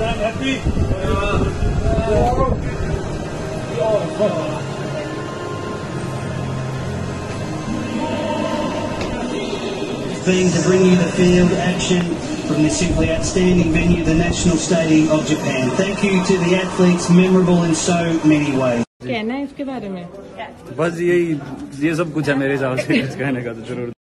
I'm happy. being to bring you the field action from this simply outstanding venue, the National Stadium of Japan. Thank you to the athletes, memorable in so many ways. कहना है इसके बारे में बस यही ये सब कुछ है मेरे हिसाब से कहने का तो जरूर